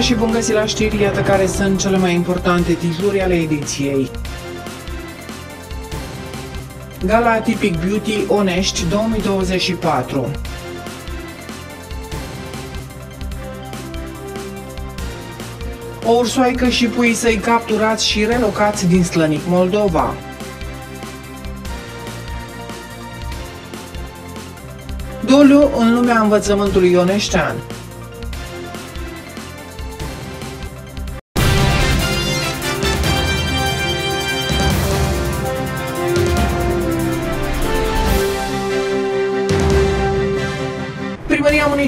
ziua și bun găsit la știri, iată care sunt cele mai importante titluri ale ediției. Gala Typic Beauty Onești 2024 O ursoaică și puii săi capturați și relocați din Slănic, Moldova. Doliu în lumea învățământului ioneștean.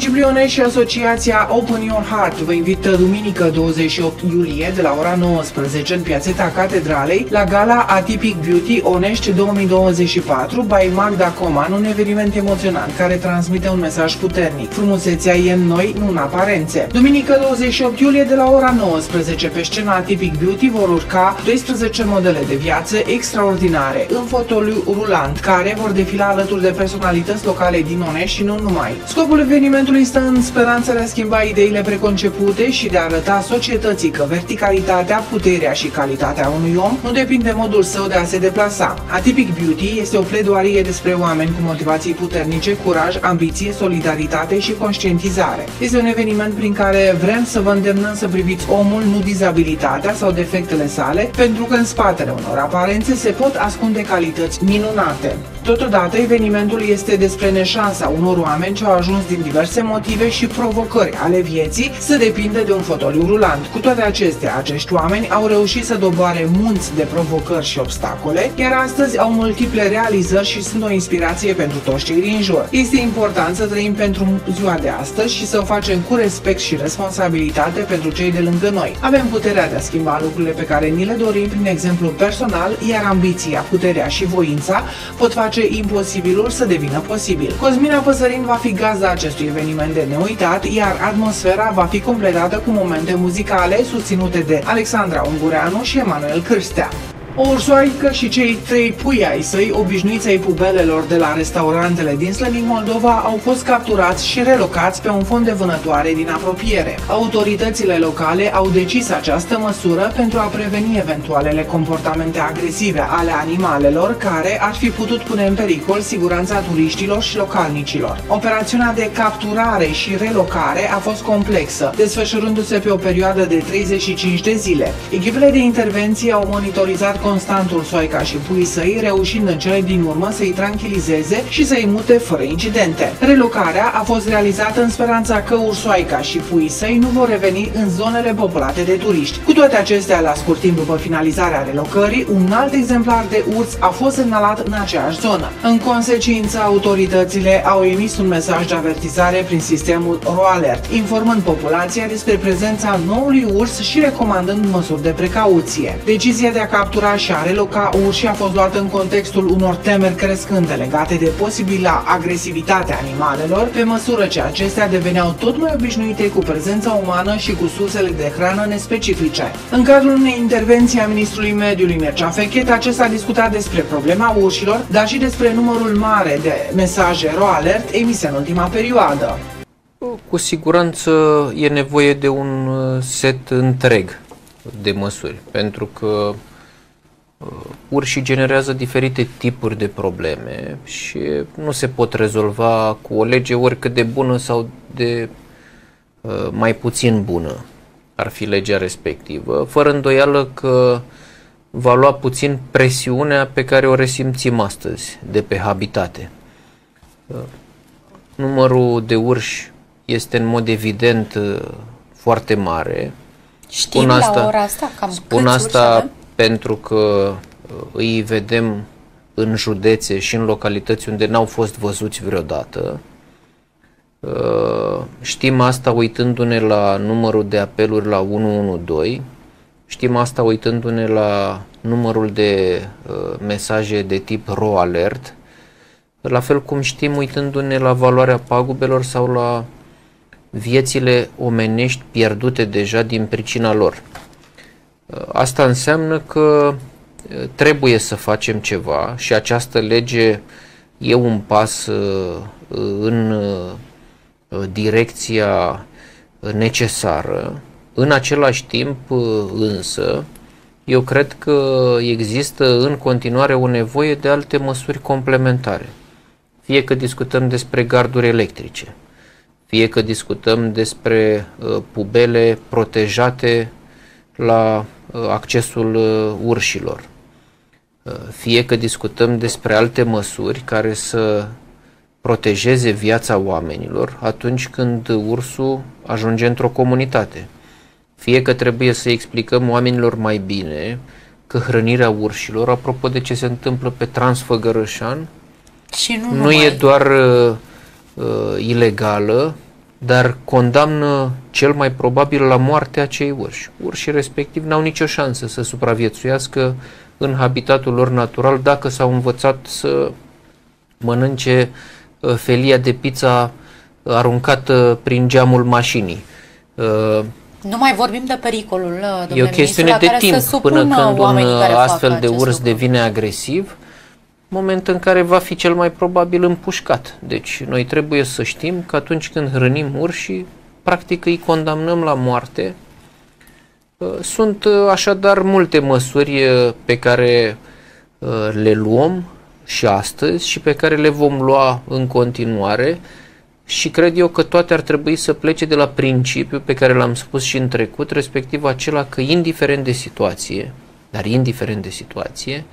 Primăria Municipiului Onești și Asociația Open Your Heart vă invită duminică 28 iulie de la ora 19 în piațeta Catedralei la gala Atypic Beauty Onești 2024 by Magda Coman, un eveniment emoționant care transmite un mesaj puternic. Frumusețea e în noi, nu în aparențe. Duminică 28 iulie de la ora 19 pe scena Atypic Beauty vor urca 12 modele de viață extraordinare în fotoliu rulant care vor defila alături de personalități locale din Onești și nu numai. Scopul evenimentului stă în speranța de a schimba ideile preconcepute și de a arăta societății că verticalitatea, puterea și calitatea unui om nu depinde de modul său de a se deplasa. Atypic Beauty este o pledoarie despre oameni cu motivații puternice, curaj, ambiție, solidaritate și conștientizare. Este un eveniment prin care vrem să vă îndemnăm să priviți omul, nu dizabilitatea sau defectele sale, pentru că în spatele unor aparențe se pot ascunde calități minunate. Totodată, evenimentul este despre neșansa unor oameni ce au ajuns din diverse motive și provocări ale vieții să depindă de un fotoliu rulant. Cu toate acestea, acești oameni au reușit să doboare munți de provocări și obstacole, iar astăzi au multiple realizări și sunt o inspirație pentru toți cei din jur. Este important să trăim pentru ziua de astăzi și să o facem cu respect și responsabilitate pentru cei de lângă noi. Avem puterea de a schimba lucrurile pe care ni le dorim prin exemplu personal, iar ambiția, puterea și voința pot face imposibilul să devină posibil. Cosmina Păsărin va fi gazda acestui eveniment de neuitat, iar atmosfera va fi completată cu momente muzicale susținute de Alexandra Ungureanu și Emanuel Cârstea. O ursoaică și cei trei pui ai săi, obișnuiți ai pubelelor de la restaurantele din Slănic Moldova, au fost capturați și relocați pe un fond de vânătoare din apropiere. Autoritățile locale au decis această măsură pentru a preveni eventualele comportamente agresive ale animalelor care ar fi putut pune în pericol siguranța turiștilor și localnicilor. Operațiunea de capturare și relocare a fost complexă, desfășurându-se pe o perioadă de 35 de zile. Echipele de intervenție au monitorizat Constantul Soica și puii săi, reușind în cele din urmă să-i tranquilizeze și să-i mute fără incidente. Relocarea a fost realizată în speranța că ursoaica și puii săi nu vor reveni în zonele populate de turiști. Cu toate acestea, la scurt timp după finalizarea relocării, un alt exemplar de urs a fost semnalat în aceeași zonă. În consecință, autoritățile au emis un mesaj de avertizare prin sistemul RoAlert, informând populația despre prezența noului urs și recomandând măsuri de precauție. Decizia de a captura și a reloca urși a fost luată în contextul unor temeri crescânde legate de posibila agresivitate animalelor, pe măsură ce acestea deveneau tot mai obișnuite cu prezența umană și cu sursele de hrană nespecifice. În cadrul unei intervenții a ministrului mediului Mircea Fechet, acesta a discutat despre problema urșilor, dar și despre numărul mare de mesaje RoAlert emise în ultima perioadă. Cu siguranță e nevoie de un uh, set întreg de măsuri, pentru că Uh, urșii generează diferite tipuri de probleme și nu se pot rezolva cu o lege oricât de bună sau de uh, mai puțin bună ar fi legea respectivă, fără îndoială că va lua puțin presiunea pe care o resimțim astăzi de pe habitate. Uh, numărul de urși este în mod evident foarte mare. Știm spun asta, la ora asta cam spun asta pentru că uh, îi vedem în județe și în localități unde n-au fost văzuți vreodată. Uh, știm asta uitându-ne la numărul de apeluri la 112, știm asta uitându-ne la numărul de uh, mesaje de tip RO alert, la fel cum știm uitându-ne la valoarea pagubelor sau la viețile omenești pierdute deja din pricina lor. Asta înseamnă că trebuie să facem ceva și această lege e un pas în direcția necesară În același timp, însă, eu cred că există în continuare o nevoie de alte măsuri complementare. Fie că discutăm despre garduri electrice, fie că discutăm despre uh, pubele protejate la uh, accesul uh, urșilor, fie că discutăm despre alte măsuri care să protejeze viața oamenilor atunci când ursul ajunge într-o comunitate. Fie că trebuie să explicăm oamenilor mai bine că hrănirea urșilor, apropo de ce se întâmplă pe Transfăgărășan, și nu, nu e doar uh, uh, ilegală, dar condamnă cel mai probabil la moarte acei urși. Urșii respectiv n-au nicio șansă să supraviețuiască în habitatul lor natural dacă s-au învățat să mănânce uh, felia de pizza aruncată prin geamul mașinii. Uh, nu mai vorbim de pericolul, uh, E o chestiune de timp până când un astfel de urs lucru. devine agresiv, moment în care va fi cel mai probabil împușcat. Deci noi trebuie să știm că atunci când hrănim urși, practic îi condamnăm la moarte. Uh, sunt așadar multe măsuri pe care le luăm și astăzi și pe care le vom lua în continuare și cred eu că toate ar trebui să plece de la principiul pe care l-am spus și în trecut, respectiv acela că indiferent de situație, dar indiferent de situație,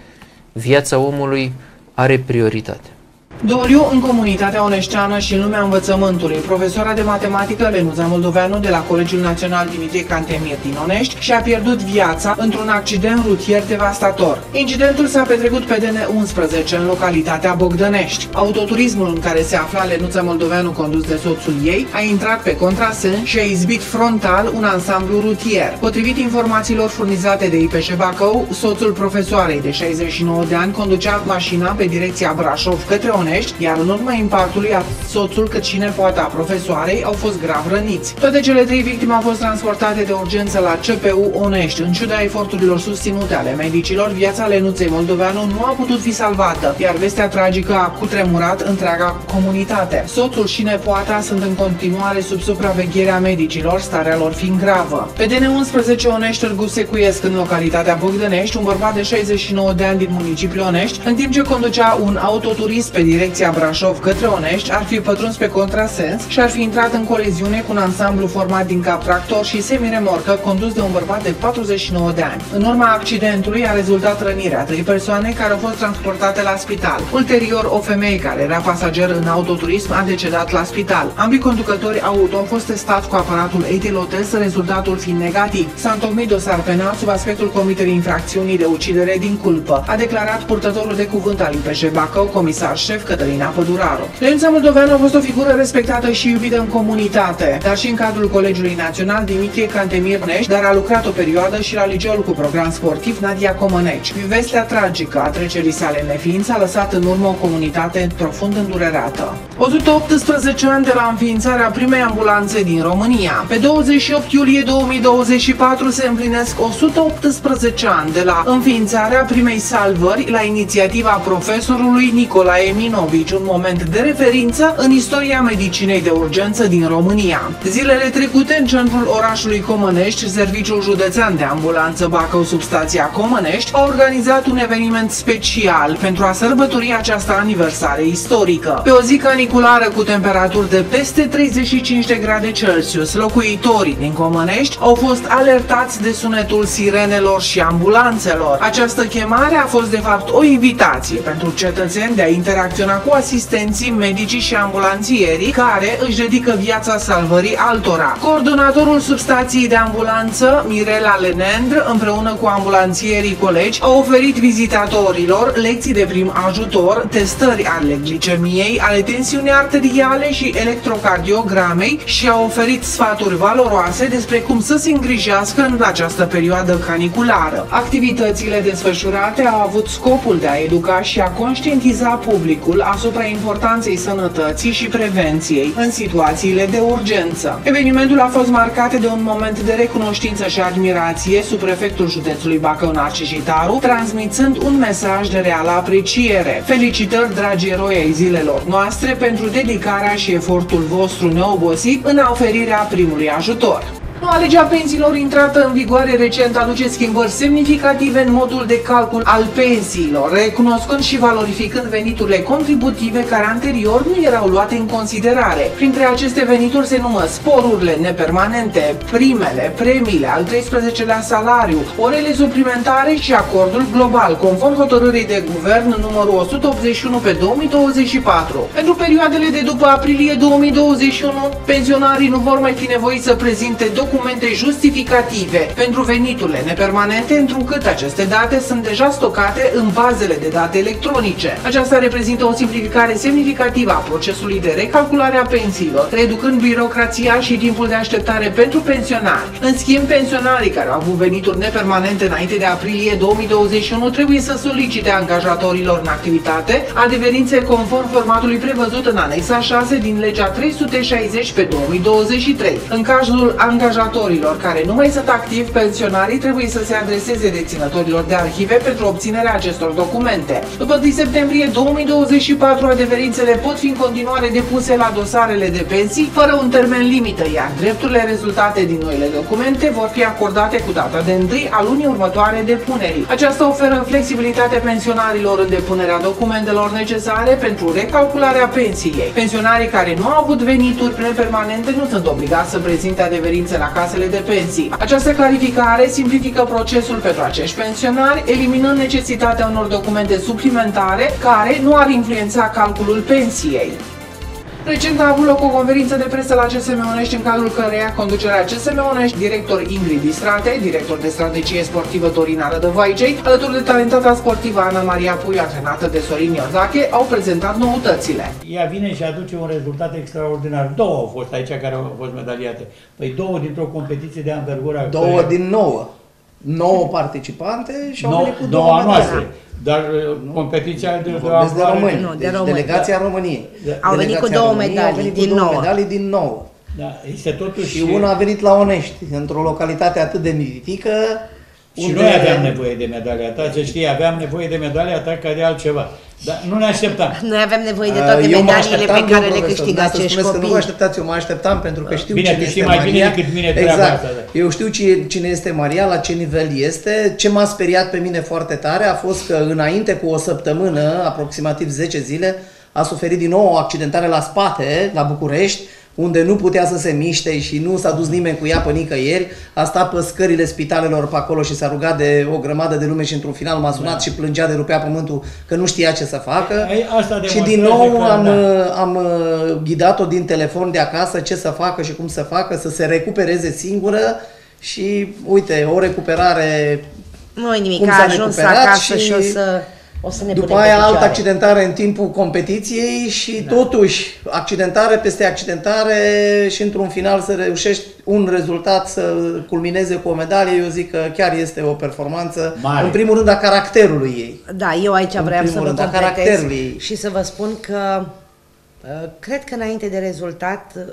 viața omului are prioritate. Doliu în comunitatea oneșteană și în lumea învățământului. Profesoara de matematică Lenuța Moldoveanu de la Colegiul Național Dimitrie Cantemir din Onești și-a pierdut viața într-un accident rutier devastator. Incidentul s-a petrecut pe DN11 în localitatea Bogdănești. Autoturismul în care se afla Lenuța Moldoveanu condus de soțul ei a intrat pe contrasân și a izbit frontal un ansamblu rutier. Potrivit informațiilor furnizate de IPș Bacău, soțul profesoarei de 69 de ani conducea mașina pe direcția Brașov către Onești Onești, iar în urma impactului a soțul cât și nepoata profesoarei au fost grav răniți. Toate cele trei victime au fost transportate de urgență la CPU Onești. În ciuda eforturilor susținute ale medicilor, viața Lenuței Moldoveanu nu a putut fi salvată, iar vestea tragică a cutremurat întreaga comunitate. Soțul și nepoata sunt în continuare sub supravegherea medicilor, starea lor fiind gravă. Pe DN11 Onești Târgu Secuiesc, în localitatea Bogdănești, un bărbat de 69 de ani din municipiul Onești, în timp ce conducea un autoturist pe direcția Brașov către Onești ar fi pătruns pe contrasens și ar fi intrat în coliziune cu un ansamblu format din cap tractor și semiremorcă condus de un bărbat de 49 de ani. În urma accidentului a rezultat rănirea trei persoane care au fost transportate la spital. Ulterior, o femeie care era pasager în autoturism a decedat la spital. Ambii conducători auto au fost testați cu aparatul etilotest, rezultatul fiind negativ. S-a întocmit dosar penal sub aspectul comiterii infracțiunii de ucidere din culpă, a declarat purtătorul de cuvânt al IPJ Bacău, comisar șef Cătălina Păduraru. Lența Moldoveanu a fost o figură respectată și iubită în comunitate, dar și în cadrul Colegiului Național Dimitrie Cantemir Nești, dar a lucrat o perioadă și la liceul cu program sportiv Nadia Comăneci. Vestea tragică a trecerii sale în neființă a lăsat în urmă o comunitate profund îndurerată. 118 ani de la înființarea primei ambulanțe din România. Pe 28 iulie 2024 se împlinesc 118 ani de la înființarea primei salvări la inițiativa profesorului Nicolae Mino Ivanovici, un moment de referință în istoria medicinei de urgență din România. Zilele trecute, în centrul orașului Comănești, Serviciul Județean de Ambulanță Bacău Substația Comănești a organizat un eveniment special pentru a sărbători această aniversare istorică. Pe o zi caniculară cu temperaturi de peste 35 de grade Celsius, locuitorii din Comănești au fost alertați de sunetul sirenelor și ambulanțelor. Această chemare a fost de fapt o invitație pentru cetățeni de a interacționa interacționa cu asistenții, medicii și ambulanțierii care își dedică viața salvării altora. Coordonatorul substației de ambulanță, Mirela Lenendr, împreună cu ambulanțierii colegi, a oferit vizitatorilor lecții de prim ajutor, testări ale glicemiei, ale tensiunii arteriale și electrocardiogramei și a oferit sfaturi valoroase despre cum să se îngrijească în această perioadă caniculară. Activitățile desfășurate au avut scopul de a educa și a conștientiza publicul accentul asupra importanței sănătății și prevenției în situațiile de urgență. Evenimentul a fost marcat de un moment de recunoștință și admirație sub prefectul județului Bacău Narcisitaru, transmițând un mesaj de reală apreciere. Felicitări, dragi eroi ai zilelor noastre, pentru dedicarea și efortul vostru neobosit în oferirea primului ajutor. Noua legea pensiilor intrată în vigoare recent aduce schimbări semnificative în modul de calcul al pensiilor, recunoscând și valorificând veniturile contributive care anterior nu erau luate în considerare. Printre aceste venituri se numă sporurile nepermanente, primele, premiile, al 13-lea salariu, orele suplimentare și acordul global, conform hotărârii de guvern numărul 181 pe 2024. Pentru perioadele de după aprilie 2021, pensionarii nu vor mai fi nevoiți să prezinte documente justificative pentru veniturile nepermanente, întrucât aceste date sunt deja stocate în bazele de date electronice. Aceasta reprezintă o simplificare semnificativă a procesului de recalculare a pensiilor, reducând birocrația și timpul de așteptare pentru pensionari. În schimb, pensionarii care au avut venituri nepermanente înainte de aprilie 2021 trebuie să solicite angajatorilor în activitate adeverințe conform formatului prevăzut în anexa 6 din legea 360 pe 2023. În cazul angajatorilor care nu mai sunt activi, pensionarii trebuie să se adreseze deținătorilor de arhive pentru obținerea acestor documente. După 1 septembrie 2024, adeverințele pot fi în continuare depuse la dosarele de pensii fără un termen limită, iar drepturile rezultate din noile documente vor fi acordate cu data de 1 a lunii următoare depunerii. Aceasta oferă flexibilitate pensionarilor în depunerea documentelor necesare pentru recalcularea pensiei. Pensionarii care nu au avut venituri permanente nu sunt obligați să prezinte adeverințe la casele de pensii. Această clarificare simplifică procesul pentru acești pensionari, eliminând necesitatea unor documente suplimentare care nu ar influența calculul pensiei. Recent a avut loc o conferință de presă la CSM Onești în cadrul căreia conducerea CSM Onești, director Ingrid Distrate, director de strategie sportivă Dorina Rădăvaicei, alături de talentata sportivă Ana Maria Puiu, antrenată de Sorin Iordache, au prezentat noutățile. Ea vine și aduce un rezultat extraordinar. Două au fost aici care au fost medaliate. Păi două dintr-o competiție de anvergură. Două care... din nouă. Nouă participante și au Nou, venit cu două două a noastre. medalii. Dar uh, competiția de, de Vorbesc de amploare- români, Nu, de deci români. delegația României. Au venit cu Delegația două României medalii au venit din cu două nouă. medalii din nouă. Da, este totuși... Și una a venit la Onești, într-o localitate atât de mitică, Și noi aveam nevoie de medalia ta, să știi, aveam nevoie de medalia ta ca de altceva. Dar nu ne așteptam. Noi avem nevoie de Uh, toate eu mă medaliile așteptam, pe care domnul le profesor, câștigă dumneavoastră acești spuneți că nu vă copii. așteptați, eu mă așteptam pentru că știu Bine, cine tu este știi mai bine Maria. decât mine treaba exact. asta, da. Eu știu cine, cine este Maria, la ce nivel este. Ce m-a speriat pe mine foarte tare a fost că înainte cu o săptămână, aproximativ 10 zile, a suferit din nou o accidentare la spate, la București, unde nu putea să se miște și nu s-a dus nimeni cu ea pe nicăieri, a stat pe scările spitalelor pe acolo și s-a rugat de o grămadă de lume și într-un final m-a sunat Da. și plângea de rupea pământul că nu știa ce să facă. Ai- asta și din demonstrează nou că, am, da. am uh, ghidat-o din telefon de acasă ce să facă și cum să facă, să se recupereze singură și uite, o recuperare Nu e nimic, Cum a s-a ajuns recuperat acasă și, și o să, o să ne după punem pe aia altă picioare. accidentare în timpul competiției și da. totuși accidentare peste accidentare și într-un final să reușești un rezultat să culmineze cu o medalie, eu zic că chiar este o performanță, Mare. în primul rând a caracterului ei. Da, eu aici În vreau să primul vă rând, a completez caracterului. și să vă spun că uh, cred că înainte de rezultat uh,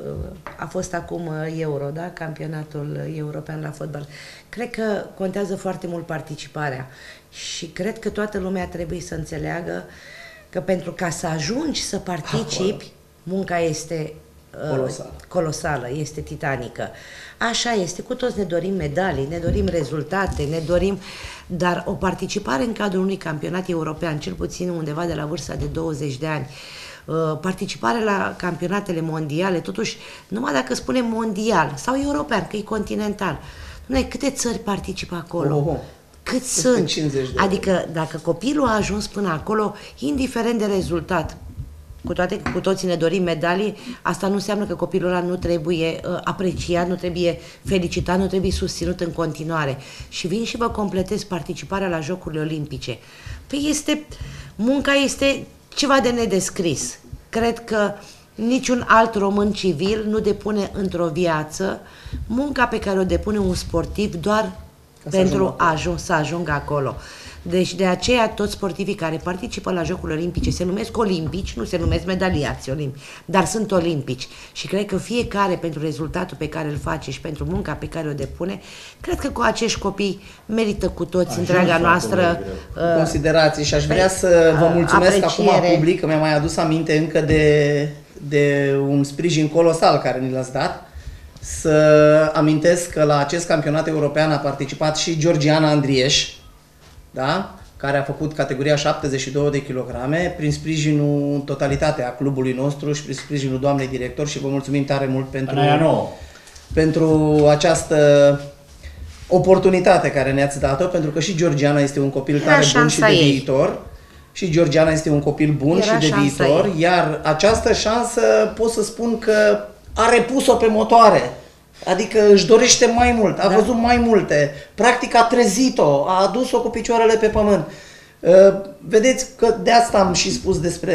a fost acum uh, Euro, da? campionatul european la fotbal. Cred că contează foarte mult participarea și cred că toată lumea trebuie să înțeleagă că pentru ca să ajungi să participi, munca este uh, Colosală. colosală, este titanică. Așa este, cu toți ne dorim medalii, ne dorim rezultate, ne dorim, dar o participare în cadrul unui campionat european, cel puțin undeva de la vârsta de 20 de ani, uh, participare la campionatele mondiale, totuși, numai dacă spunem mondial sau european, că e continental, noi câte țări participă acolo? Oho. Cât Peste sunt? 50 de Adică dacă copilul a ajuns până acolo, indiferent de rezultat, cu toate că cu toții ne dorim medalii, asta nu înseamnă că copilul ăla nu trebuie uh, apreciat, nu trebuie felicitat, nu trebuie susținut în continuare. Și vin și vă completez participarea la Jocurile Olimpice. Păi este, munca este ceva de nedescris. Cred că niciun alt român civil nu depune într-o viață munca pe care o depune un sportiv doar să pentru ajungă a ajung, să ajungă acolo. Deci de aceea toți sportivii care participă la Jocurile Olimpice se numesc olimpici, nu se numesc medaliați olimpici, dar sunt olimpici. Și cred că fiecare pentru rezultatul pe care îl face și pentru munca pe care o depune, cred că cu acești copii merită cu toți Ajuns întreaga acolo, noastră uh, considerații și aș vrea păi, să vă uh, mulțumesc apreciere. acum public, că mi-am mai adus aminte încă de, de un sprijin colosal care ni l-ați dat. Să amintesc că la acest campionat european a participat și Georgiana Andrieș, da? care a făcut categoria 72 de kilograme prin sprijinul în totalitate a clubului nostru și prin sprijinul doamnei director și vă mulțumim tare mult pentru, Până aia nouă. pentru această oportunitate care ne-ați dat-o, pentru că și Georgiana este un copil Era tare bun și șansa de ei. viitor. Și Georgiana este un copil bun Era și de șansa viitor, ei. iar această șansă pot să spun că a repus-o pe motoare. Adică își dorește mai mult, a Da. văzut mai multe, practic a trezit-o, a adus-o cu picioarele pe pământ. Uh, Vedeți că de asta am și spus despre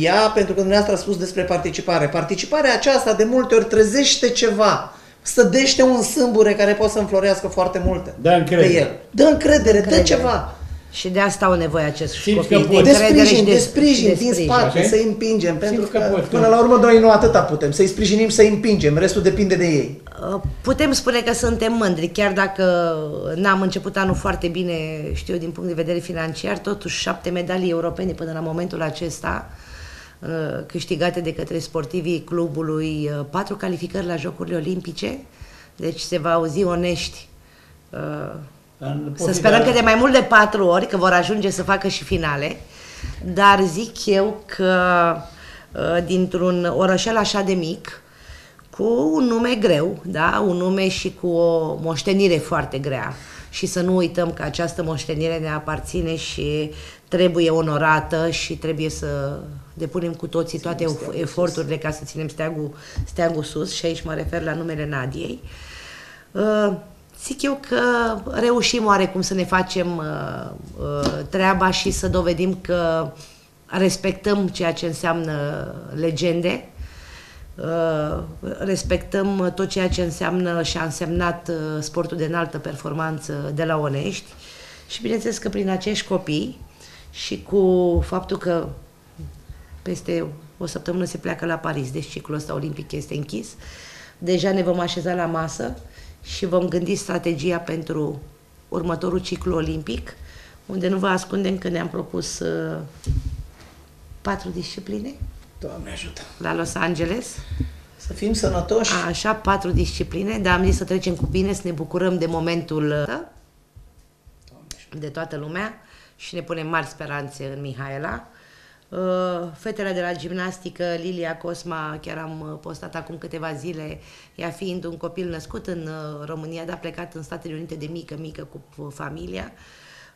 ea, pentru că dumneavoastră a spus despre participare. Participarea aceasta de multe ori trezește ceva, sădește un sâmbure care poate să înflorească foarte multe Dă încredere. pe el. Dă încredere, dă Încredere. ceva. Și de asta au nevoie acest Simți copii. că poți. De încredere și sprijin, de sprijin, din sprijin. spate, Așa e? să-i împingem, pentru Simți că, că poți, până da. la urmă noi nu atâta putem, să-i sprijinim, să-i împingem, restul depinde de ei. Uh, Putem spune că suntem mândri, chiar dacă n-am început anul foarte bine, știu, din punct de vedere financiar, totuși șapte medalii europene până la momentul acesta, uh, câștigate de către sportivii clubului, uh, patru calificări la Jocurile Olimpice, deci se va auzi onești. Uh, În Să pofida- sperăm că de mai mult de patru ori, că vor ajunge să facă și finale, dar zic eu că uh, dintr-un orășel așa de mic, cu un nume greu, da? un nume și cu o moștenire foarte grea. Și să nu uităm că această moștenire ne aparține și trebuie onorată și trebuie să depunem cu toții toate ef- eforturile ca să ținem steagul, steagul sus și aici mă refer la numele Nadiei. Uh, Zic eu că reușim oarecum să ne facem uh, uh, treaba și să dovedim că respectăm ceea ce înseamnă legende, uh, respectăm tot ceea ce înseamnă și a însemnat uh, sportul de înaltă performanță de la Onești și bineînțeles că prin acești copii și cu faptul că peste o săptămână se pleacă la Paris, deci ciclul ăsta olimpic este închis. Deja ne vom așeza la masă și vom gândi strategia pentru următorul ciclu olimpic, unde nu vă ascundem că ne-am propus uh, patru discipline Doamne ajută! la Los Angeles. Să fim sănătoși! Așa, patru discipline, dar am zis să trecem cu bine, să ne bucurăm de momentul ăsta, de toată lumea și ne punem mari speranțe în Mihaela. Uh, Fetele de la gimnastică, Lilia Cosma, chiar am uh, postat acum câteva zile, ea fiind un copil născut în uh, România, dar plecat în Statele Unite de mică, mică cu uh, familia.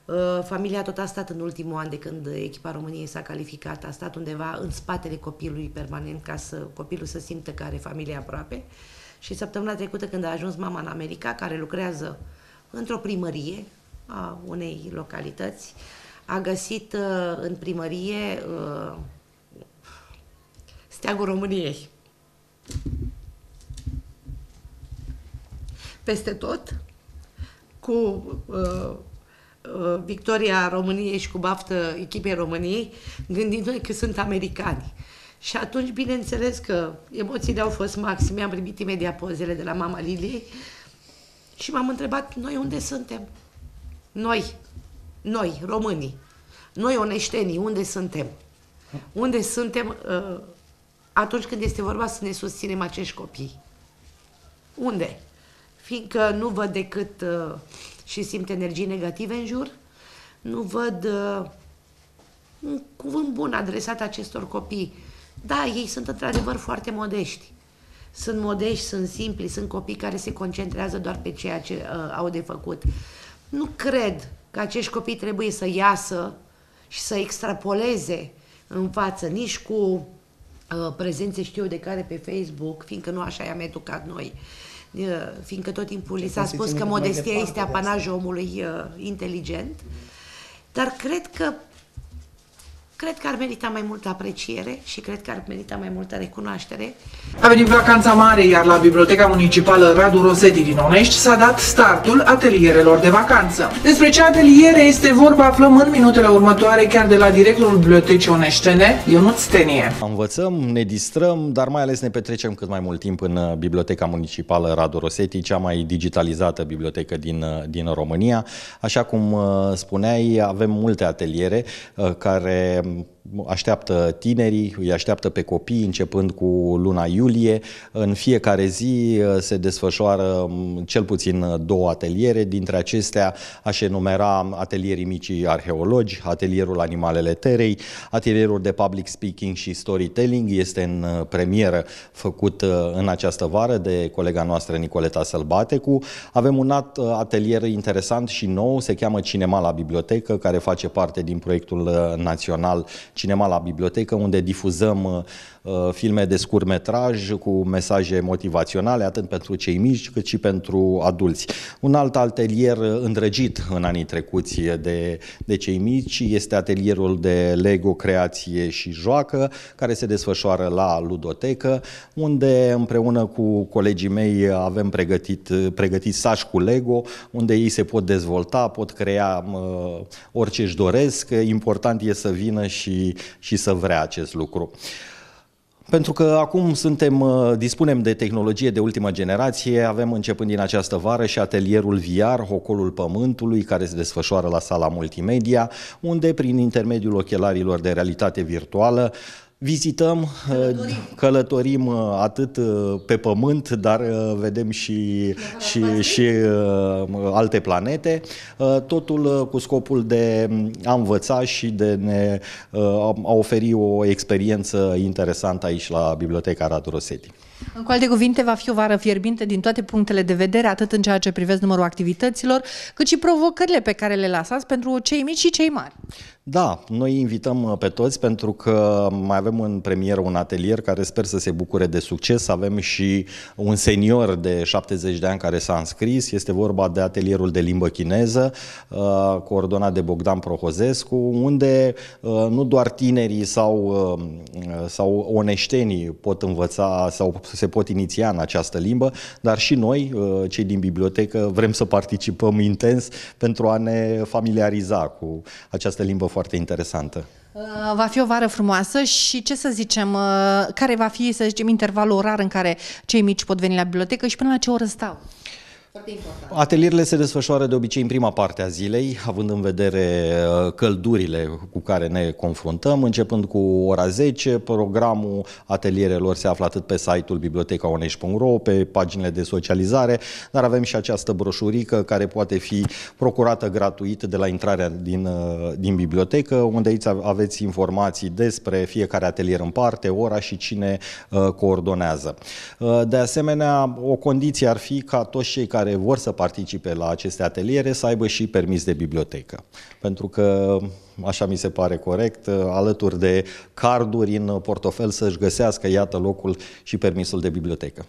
Uh, Familia tot a stat în ultimul an de când echipa României s-a calificat, a stat undeva în spatele copilului permanent ca să copilul să simtă că are familia aproape. Și săptămâna trecută când a ajuns mama în America, care lucrează într-o primărie a unei localități, a găsit uh, în primărie uh, steagul României. Peste tot, cu uh, uh, victoria României și cu baftă echipei României, gândind noi că sunt americani. Și atunci, bineînțeles că emoțiile au fost maxime, am primit imediat pozele de la mama Liliei și m-am întrebat, noi unde suntem? Noi, noi, românii, noi oneștenii, unde suntem? Unde suntem uh, atunci când este vorba să ne susținem acești copii? Unde? Fiindcă nu văd decât uh, și simt energii negative în jur, nu văd uh, un cuvânt bun adresat acestor copii. Da, ei sunt într-adevăr foarte modești. Sunt modești, sunt simpli, sunt copii care se concentrează doar pe ceea ce uh, au de făcut. Nu cred că acești copii trebuie să iasă și să extrapoleze în față, nici cu uh, prezențe știu eu de care pe Facebook, fiindcă nu așa i-am educat noi, uh, fiindcă tot timpul li s-a Trebuie să spus că ținem mai modestia departe este de asta. apanajul omului uh, inteligent, dar cred că cred că ar merita mai multă apreciere și cred că ar merita mai multă recunoaștere. A venit vacanța mare, iar la Biblioteca Municipală Radu Rosetti din Onești s-a dat startul atelierelor de vacanță. Despre ce ateliere este vorba aflăm în minutele următoare chiar de la directorul Bibliotecii Oneștene, Ionut Stenie. Învățăm, ne distrăm, dar mai ales ne petrecem cât mai mult timp în uh, Biblioteca Municipală Radu Rosetti, cea mai digitalizată bibliotecă din, uh, din România. Așa cum uh, spuneai, avem multe ateliere uh, care așteaptă tinerii, îi așteaptă pe copii începând cu luna iulie. În fiecare zi se desfășoară cel puțin două ateliere, dintre acestea aș enumera atelierii micii arheologi, atelierul Animalele Terei, atelierul de public speaking și storytelling este în premieră făcut în această vară de colega noastră Nicoleta Sălbatecu. Avem un alt atelier interesant și nou, se cheamă Cinema la Bibliotecă, care face parte din proiectul național Cinema la Bibliotecă, unde difuzăm uh, uh, filme de scurmetraj cu mesaje motivaționale, atât pentru cei mici cât și pentru adulți. Un alt atelier îndrăgit în anii trecuți de, de cei mici este atelierul de Lego Creație și Joacă, care se desfășoară la Ludotecă, unde împreună cu colegii mei avem pregătit, pregătit saci cu Lego, unde ei se pot dezvolta, pot crea uh, orice își doresc. Important e să vină și, și să vrea acest lucru. Pentru că acum suntem, uh, dispunem de tehnologie de ultimă generație, avem începând din această vară și atelierul VR, Hocolul Pământului, care se desfășoară la sala multimedia, unde prin intermediul ochelarilor de realitate virtuală Vizităm, călătorim, călătorim uh, atât uh, pe Pământ, dar uh, vedem și, și, și alte planete, totul cu scopul de a învăța și de ne, a oferi o experiență interesantă aici la Biblioteca Radu Rosetti. În cu alte cuvinte, va fi o vară fierbinte din toate punctele de vedere, atât în ceea ce privește numărul activităților, cât și provocările pe care le lasați pentru cei mici și cei mari. Da, noi invităm uh, pe toți pentru că mai avem în premieră un atelier care sper să se bucure de succes. Avem și un senior de 70 de ani care s-a înscris. Este vorba de atelierul de limbă chineză, uh, coordonat de Bogdan Prohozescu, unde uh, nu doar tinerii sau, sau oneștenii pot învăța sau se pot iniția în această limbă, dar și noi, cei din bibliotecă, vrem să participăm intens pentru a ne familiariza cu această limbă foarte interesantă. Uh, va fi o vară frumoasă și ce să zicem, uh, care va fi, să zicem, intervalul orar în care cei mici pot veni la bibliotecă și până la ce oră stau? Foarte important. Atelierele se desfășoară de obicei în prima parte a zilei, având în vedere uh, căldurile cu care ne confruntăm. Începând cu ora 10, programul atelierelor se află atât pe site-ul bibliotecaonești.ro, pe paginile de socializare, dar avem și această broșurică care poate fi procurată gratuit de la intrarea din, uh, din bibliotecă, unde aici aveți informații despre fiecare atelier în parte, ora și cine uh, coordonează. De asemenea, o condiție ar fi ca toți cei care care vor să participe la aceste ateliere să aibă și permis de bibliotecă. Pentru că, așa mi se pare corect, alături de carduri în portofel să-și găsească, iată, locul și permisul de bibliotecă.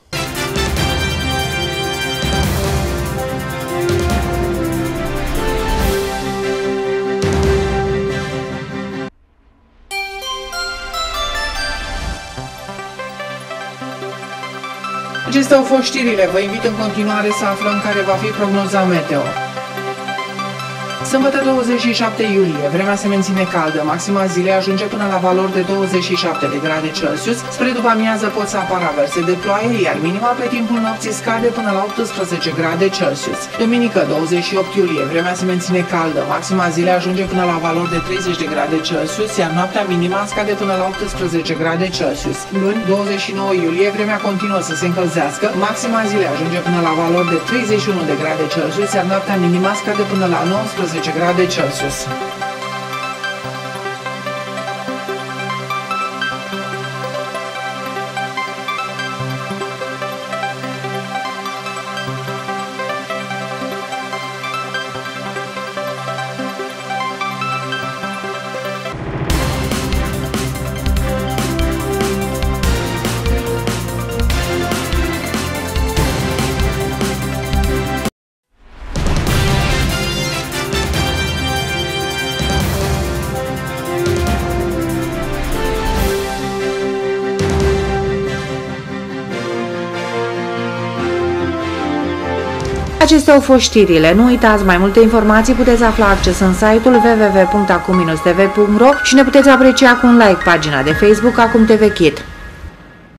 Acestea au fost știrile. Vă invit în continuare să aflăm care va fi prognoza meteo. Sâmbătă 27 iulie, vremea se menține caldă, maxima zilei ajunge până la valori de 27 de grade Celsius, spre după amiază pot să apară averse de ploaie, iar minima pe timpul nopții scade până la 18 grade Celsius. Duminică 28 iulie, vremea se menține caldă, maxima zilei ajunge până la valori de 30 de grade Celsius, iar noaptea minima scade până la 18 grade Celsius. Luni 29 iulie, vremea continuă să se încălzească, maxima zilei ajunge până la valori de 31 de grade Celsius, iar noaptea minima scade până la 19 10 grade Celsius. Acestea au fost știrile. Nu uitați, mai multe informații puteți afla acces în site-ul www.acum-tv.ro și ne puteți aprecia cu un like pagina de Facebook Acum TV Kit.